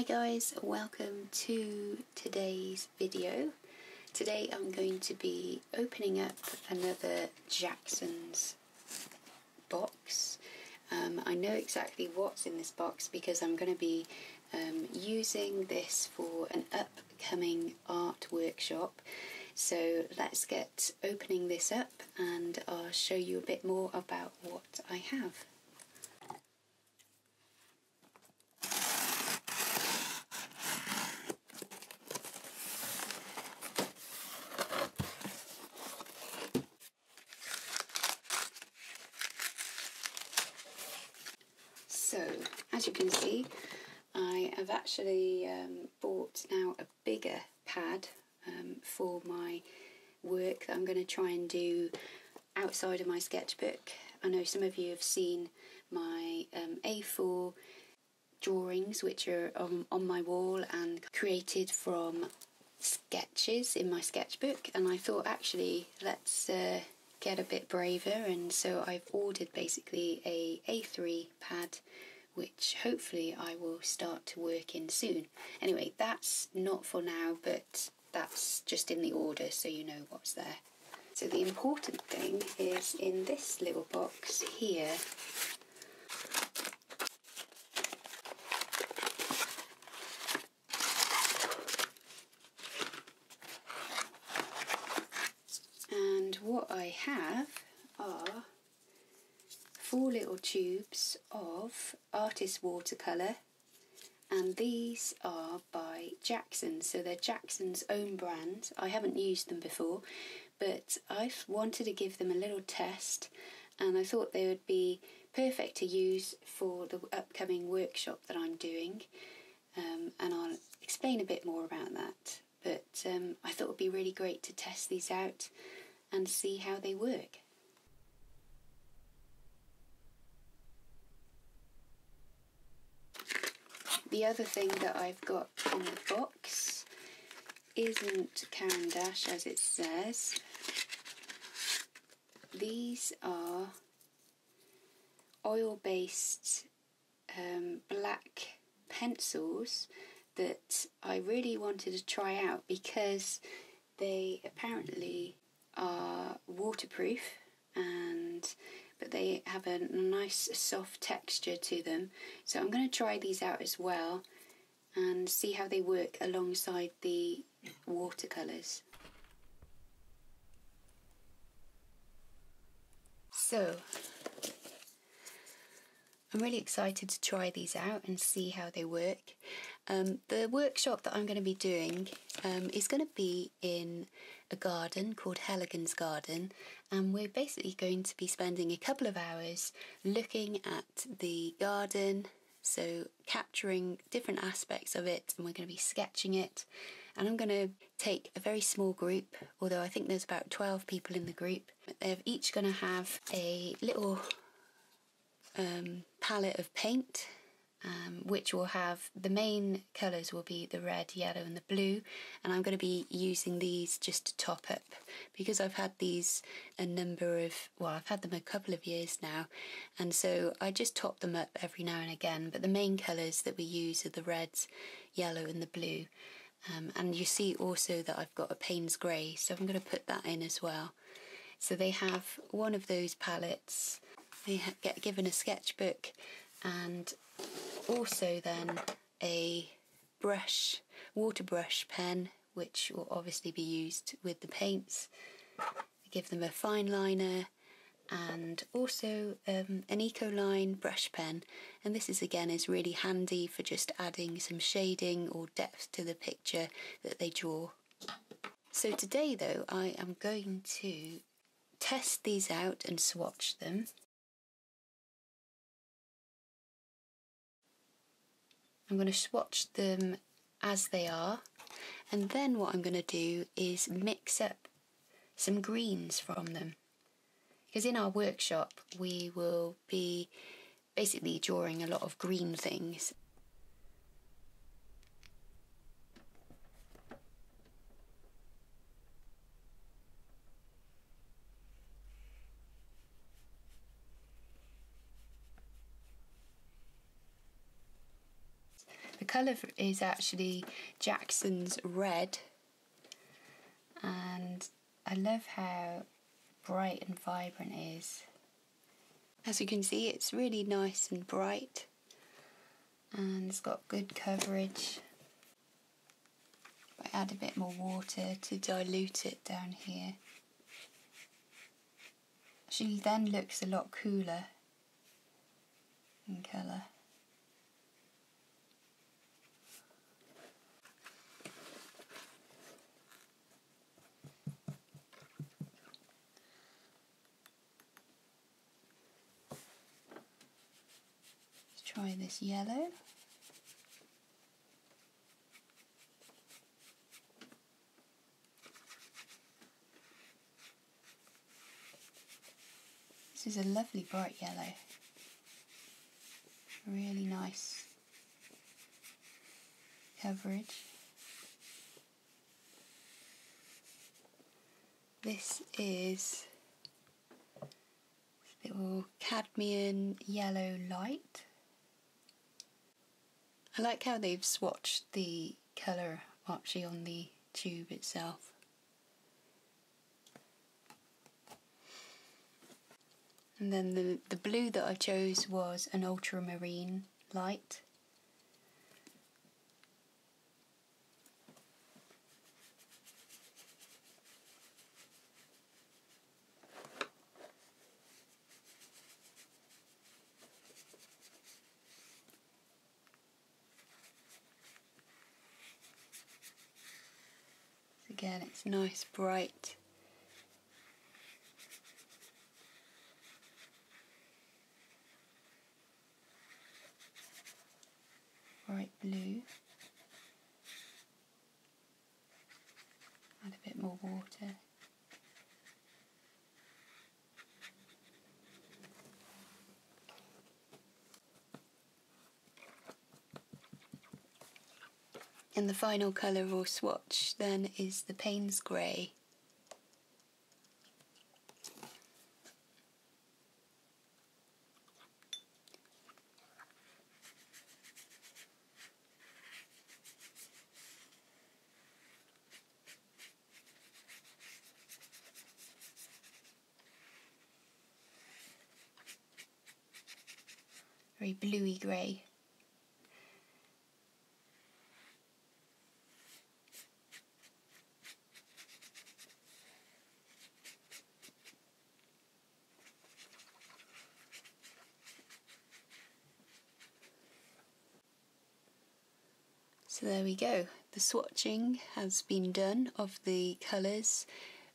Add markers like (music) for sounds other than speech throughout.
Hi guys, welcome to today's video. Today I'm going to be opening up another Jackson's box. Um, I know exactly what's in this box because I'm going to be um, using this for an upcoming art workshop. So let's get opening this up and I'll show you a bit more about what I have. So, as you can see, I have actually um, bought now a bigger pad um, for my work that I'm going to try and do outside of my sketchbook. I know some of you have seen my um, A4 drawings which are on, on my wall and created from sketches in my sketchbook and I thought actually let's uh, get a bit braver and so I've ordered basically a A3 pad which hopefully I will start to work in soon. Anyway, that's not for now, but that's just in the order so you know what's there. So the important thing is in this little box here and what I have are four little tubes of artist watercolour and these are by Jackson. So they're Jackson's own brand. I haven't used them before but I've wanted to give them a little test and I thought they would be perfect to use for the upcoming workshop that I'm doing um, and I'll explain a bit more about that. But um, I thought it would be really great to test these out and see how they work. The other thing that I've got in the box isn't Caran d'Ache as it says. These are oil-based um, black pencils that I really wanted to try out because they apparently are waterproof and but they have a nice soft texture to them so I'm going to try these out as well and see how they work alongside the watercolours. So I'm really excited to try these out and see how they work. Um, the workshop that I'm going to be doing um, is going to be in a garden called Heligan's Garden and we're basically going to be spending a couple of hours looking at the garden so capturing different aspects of it and we're going to be sketching it. And I'm going to take a very small group although I think there's about 12 people in the group. They're each going to have a little um, palette of paint um, which will have the main colours will be the red, yellow and the blue. And I'm going to be using these just to top up because I've had these a number of, well I've had them a couple of years now. And so I just top them up every now and again but the main colours that we use are the red, yellow and the blue. Um, and you see also that I've got a Payne's Grey so I'm going to put that in as well. So they have one of those palettes. They get given a sketchbook and also then a brush, water brush pen, which will obviously be used with the paints. give them a fine liner and also um, an Ecoline brush pen and this is again is really handy for just adding some shading or depth to the picture that they draw. So today though I am going to test these out and swatch them I'm going to swatch them as they are. And then what I'm going to do is mix up some greens from them. Because in our workshop we will be basically drawing a lot of green things colour is actually Jackson's Red and I love how bright and vibrant it is. As you can see it's really nice and bright and it's got good coverage. I add a bit more water to dilute it down here. She then looks a lot cooler in colour. Let's try this yellow. This is a lovely bright yellow. Really nice coverage. This is little cadmium yellow light. I like how they've swatched the colour actually on the tube itself. And then the, the blue that I chose was an ultramarine light. Again, it's nice, bright bright blue. Add a bit more water. And the final colour or swatch then is the Payne's Grey. very bluey grey. So there we go. The swatching has been done of the colours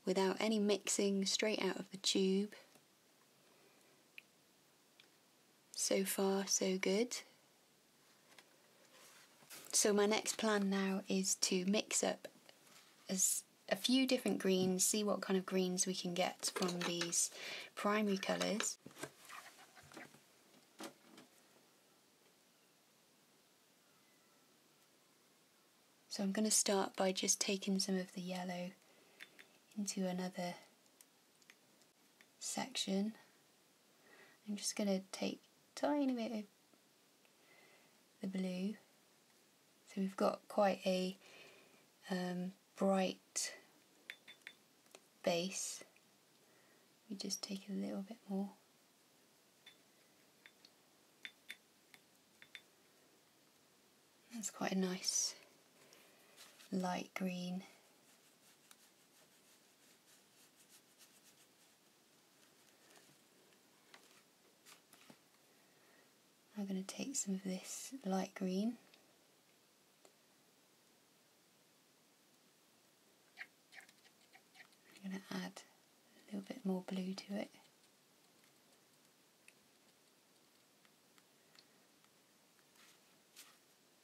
without any mixing straight out of the tube. So far, so good. So my next plan now is to mix up as a few different greens, see what kind of greens we can get from these primary colours. So I'm going to start by just taking some of the yellow into another section. I'm just going to take a tiny bit of the blue. So we've got quite a um, bright base. We just take a little bit more. That's quite a nice light green. I'm going to take some of this light green I'm going to add a little bit more blue to it.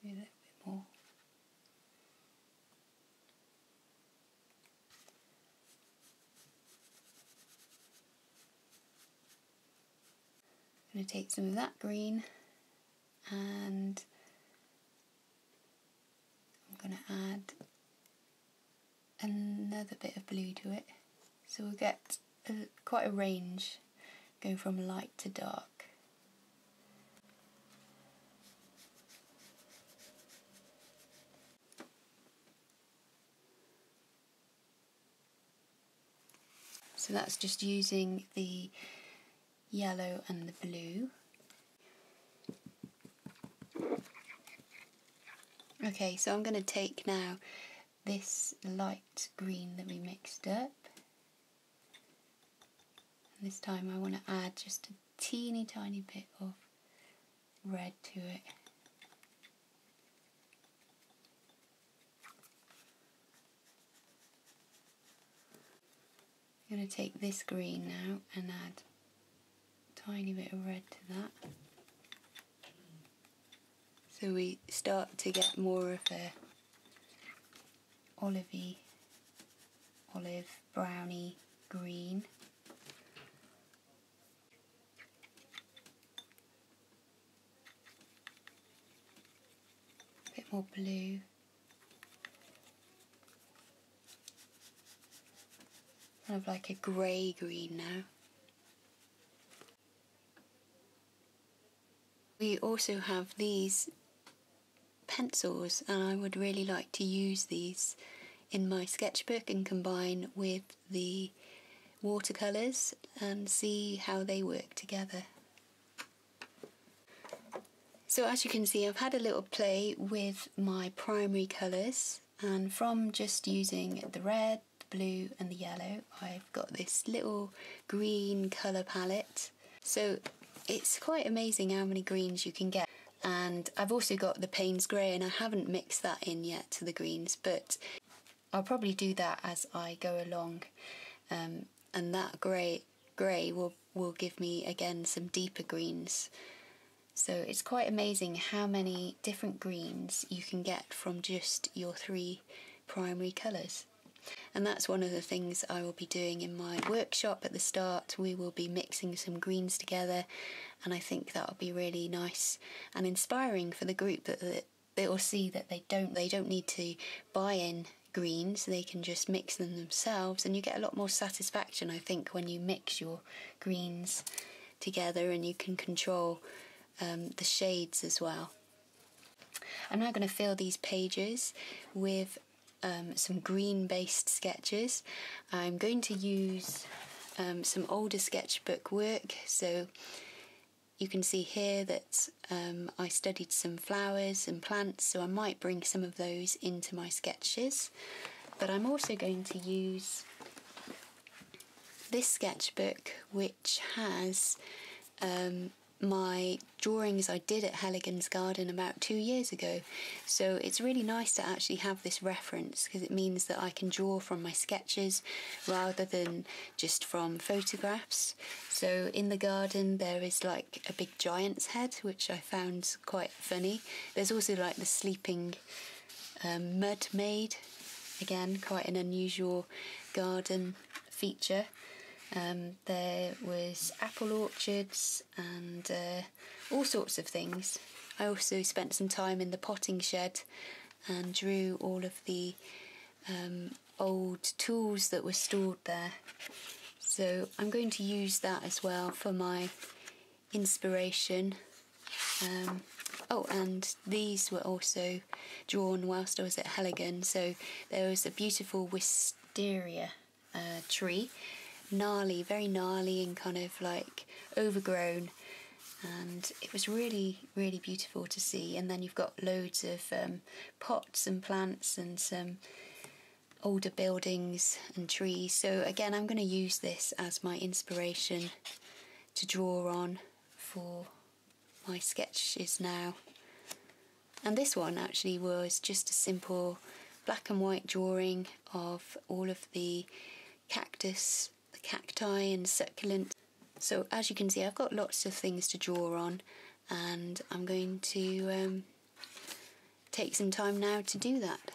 a I'm going to take some of that green and I'm going to add another bit of blue to it. So we'll get a, quite a range going from light to dark. So that's just using the yellow and the blue. Okay, so I'm going to take now this light green that we mixed up. And this time I want to add just a teeny tiny bit of red to it. I'm going to take this green now and add tiny bit of red to that. So we start to get more of a olivey, olive browny green. A bit more blue. Kind of like a grey green now. We also have these pencils and I would really like to use these in my sketchbook and combine with the watercolours and see how they work together. So as you can see I've had a little play with my primary colours and from just using the red, the blue and the yellow I've got this little green colour palette. So it's quite amazing how many greens you can get. And I've also got the Payne's Grey and I haven't mixed that in yet to the greens but I'll probably do that as I go along. Um, and that grey grey will will give me again some deeper greens. So it's quite amazing how many different greens you can get from just your three primary colours and that's one of the things I will be doing in my workshop at the start. We will be mixing some greens together and I think that'll be really nice and inspiring for the group that, that they will see that they don't they don't need to buy in greens they can just mix them themselves and you get a lot more satisfaction I think when you mix your greens together and you can control um, the shades as well. I'm now going to fill these pages with um, some green based sketches. I'm going to use um, some older sketchbook work so you can see here that um, I studied some flowers and plants, so I might bring some of those into my sketches. But I'm also going to use this sketchbook, which has um, my drawings I did at Heligan's Garden about two years ago. So it's really nice to actually have this reference because it means that I can draw from my sketches rather than just from photographs. So in the garden there is like a big giant's head which I found quite funny. There's also like the sleeping um, mud maid, again quite an unusual garden feature. Um, there was apple orchards and uh, all sorts of things. I also spent some time in the potting shed and drew all of the um, old tools that were stored there. So I'm going to use that as well for my inspiration. Um, oh, and these were also drawn whilst I was at Heligan. So there was a beautiful wisteria uh, tree gnarly, very gnarly and kind of like overgrown. And it was really, really beautiful to see. And then you've got loads of um, pots and plants and some older buildings and trees. So, again, I'm going to use this as my inspiration to draw on for my sketches now. And this one actually was just a simple black and white drawing of all of the cactus cacti and succulent. So as you can see I've got lots of things to draw on and I'm going to um, take some time now to do that.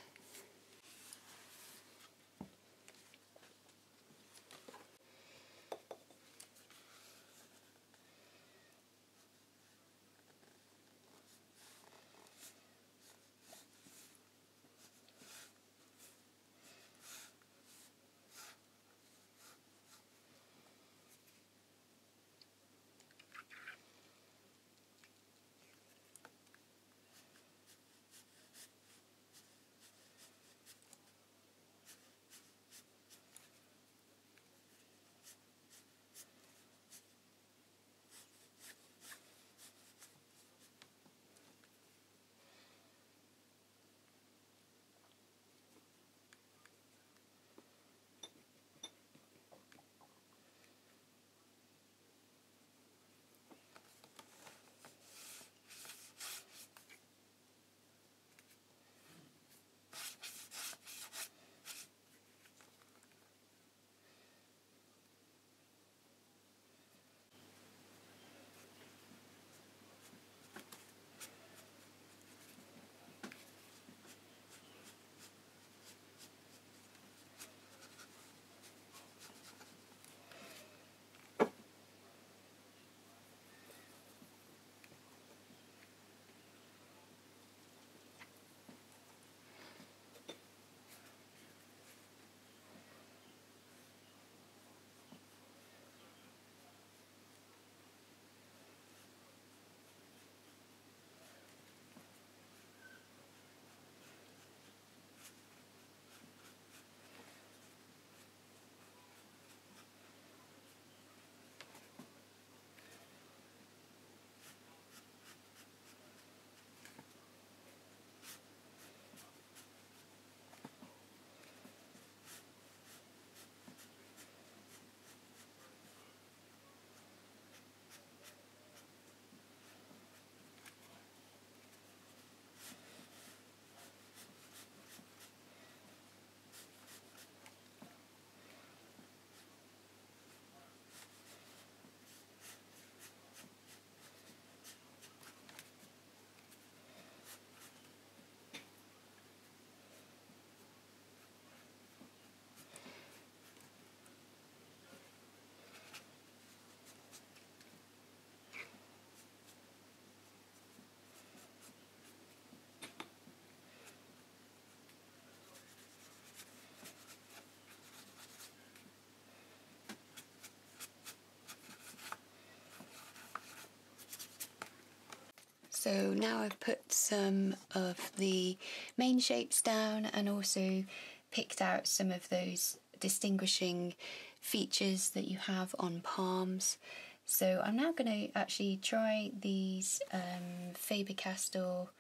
So now I've put some of the main shapes down and also picked out some of those distinguishing features that you have on palms. So I'm now going to actually try these um, Faber-Castell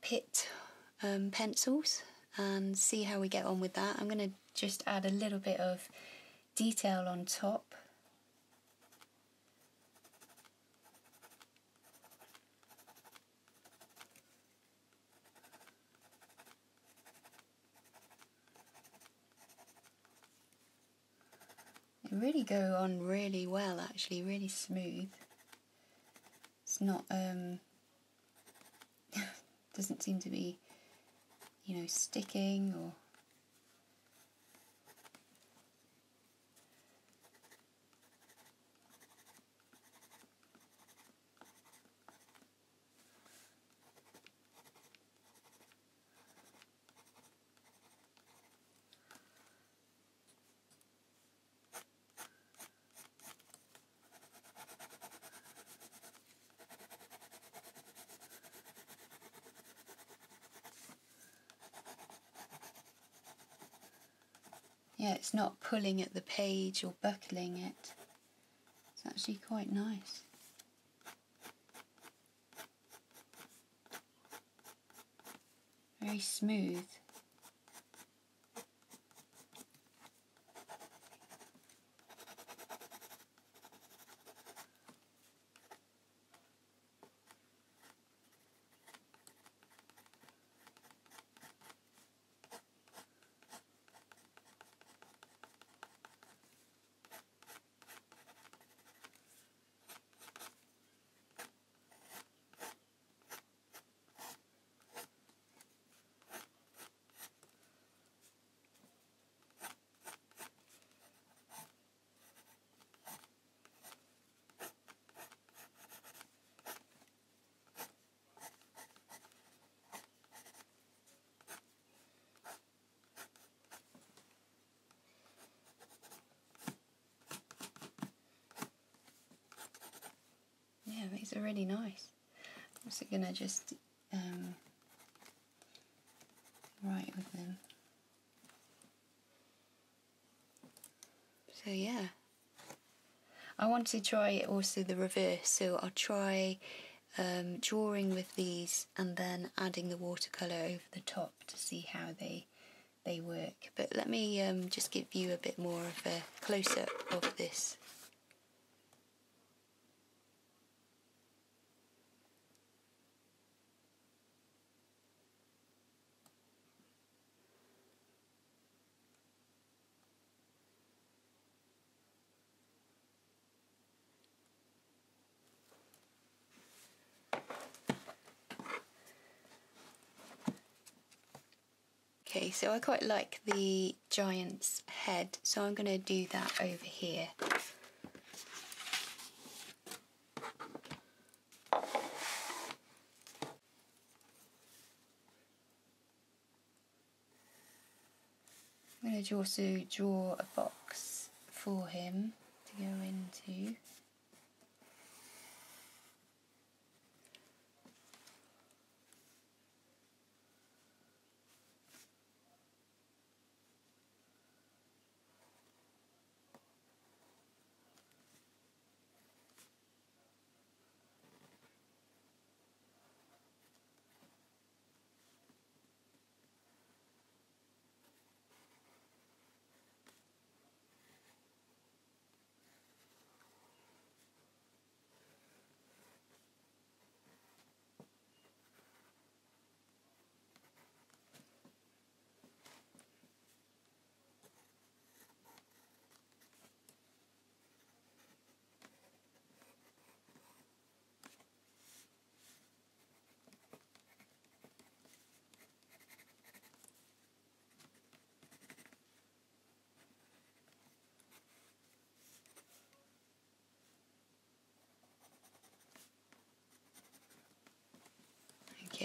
Pitt um, pencils and see how we get on with that. I'm going to just add a little bit of detail on top really go on really well actually, really smooth. It's not, um, (laughs) doesn't seem to be, you know, sticking or yeah, it's not pulling at the page or buckling it. It's actually quite nice. Very smooth. Yeah, these are really nice. I'm also going to just um, write with them. So yeah. I want to try also the reverse, so I'll try um, drawing with these and then adding the watercolour over the top to see how they they work. But let me um, just give you a bit more of a close-up of this. Okay, so I quite like the giant's head, so I'm going to do that over here. I'm going to also draw a box for him to go into.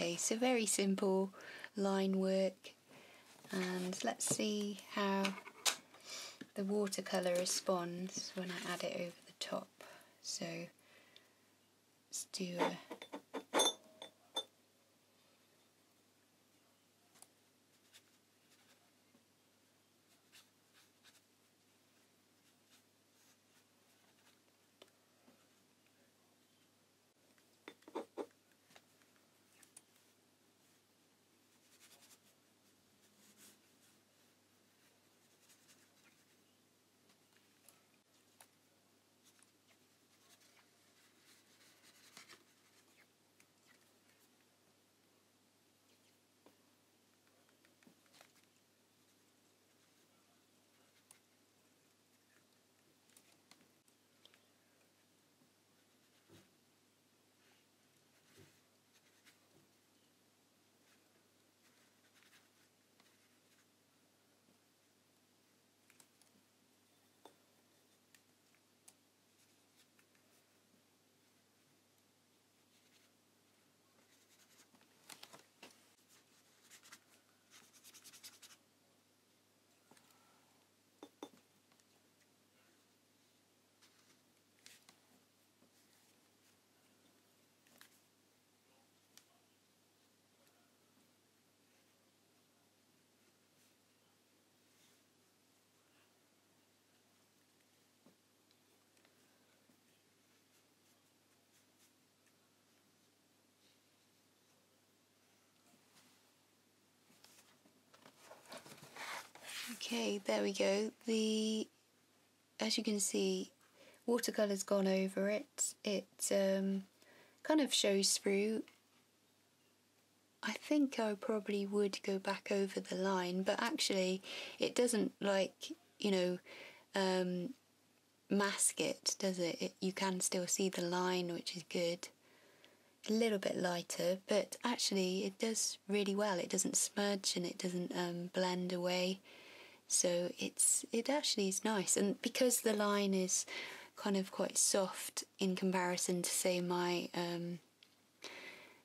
Okay, so very simple line work and let's see how the watercolour responds when I add it over the top. So let's do a Okay, there we go. The as you can see, watercolour's gone over it. It um, kind of shows through. I think I probably would go back over the line, but actually it doesn't like, you know, um, mask it, does it? it? You can still see the line, which is good. A little bit lighter, but actually it does really well. It doesn't smudge and it doesn't um, blend away. So it's it actually is nice, and because the line is kind of quite soft in comparison to say my um,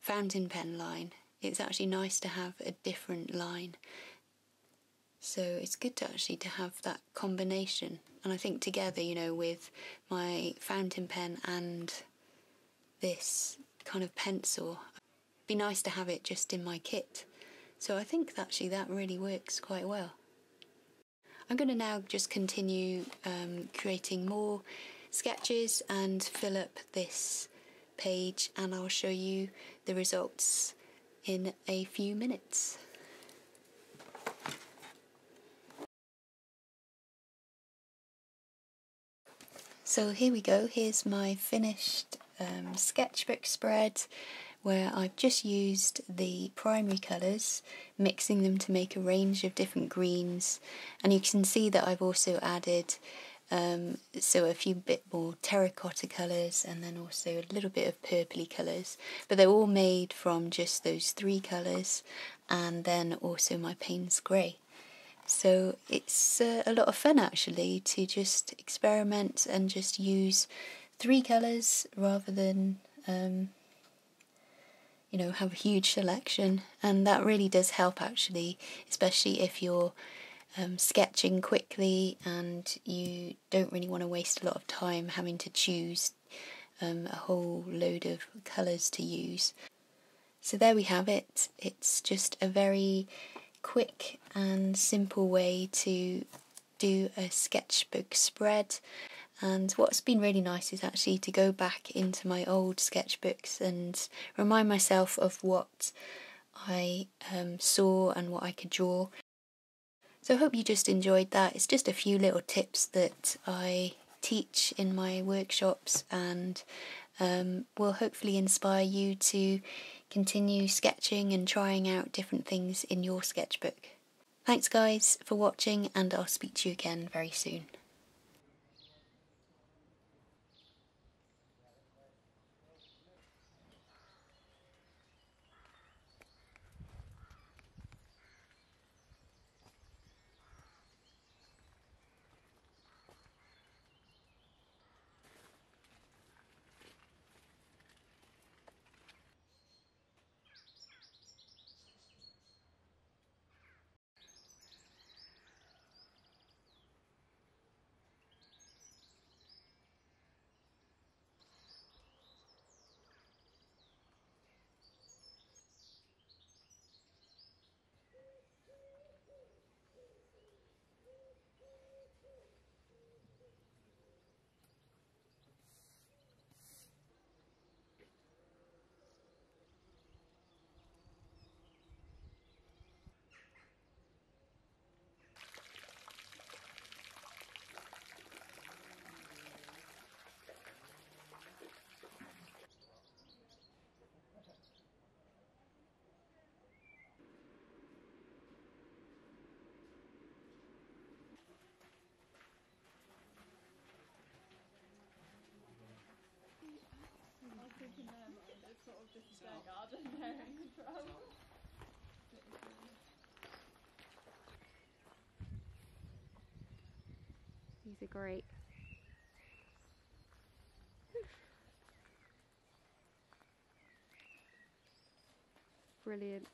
fountain pen line, it's actually nice to have a different line. So it's good to actually to have that combination, and I think together, you know, with my fountain pen and this kind of pencil, be nice to have it just in my kit. So I think actually that really works quite well. I'm going to now just continue um, creating more sketches and fill up this page and I'll show you the results in a few minutes. So here we go, here's my finished um, sketchbook spread where I've just used the primary colours, mixing them to make a range of different greens, and you can see that I've also added um, so a few bit more terracotta colours and then also a little bit of purpley colours, but they're all made from just those three colours and then also my Payne's Grey. So it's uh, a lot of fun actually to just experiment and just use three colours rather than um, you know have a huge selection and that really does help actually especially if you're um, sketching quickly and you don't really want to waste a lot of time having to choose um, a whole load of colours to use. So there we have it. It's just a very quick and simple way to do a sketchbook spread and what's been really nice is actually to go back into my old sketchbooks and remind myself of what I um, saw and what I could draw. So I hope you just enjoyed that. It's just a few little tips that I teach in my workshops and um, will hopefully inspire you to continue sketching and trying out different things in your sketchbook. Thanks guys for watching and I'll speak to you again very soon. These are great. Brilliant.